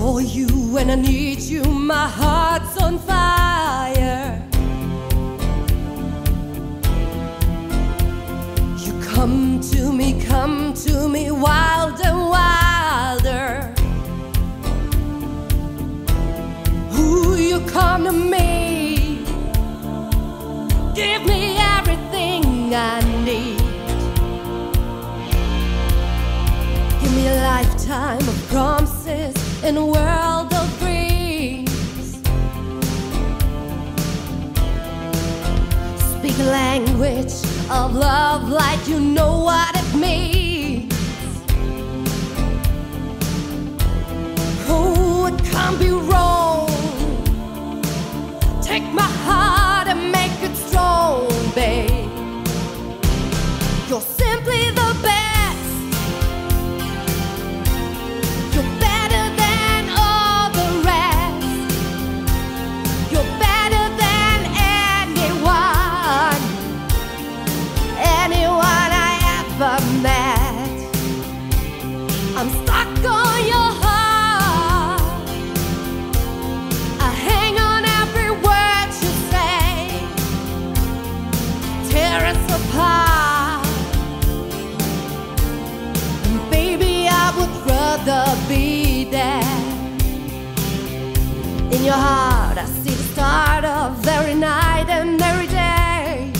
for you when I need you. My heart's on fire. You come to me, come to me, wild and wilder. Who you come to me, give me everything I need. Give me a lifetime in a world of dreams. Speak a language of love like you know what it means. Oh, it can't be wrong. Take my heart and make it strong, babe. You're In your heart, I see the start of every night and every day.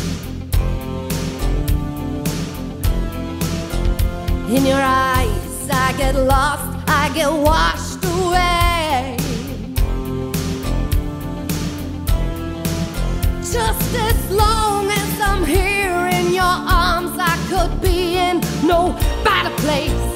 In your eyes, I get lost, I get washed away. Just as long as I'm here in your arms, I could be in no better place.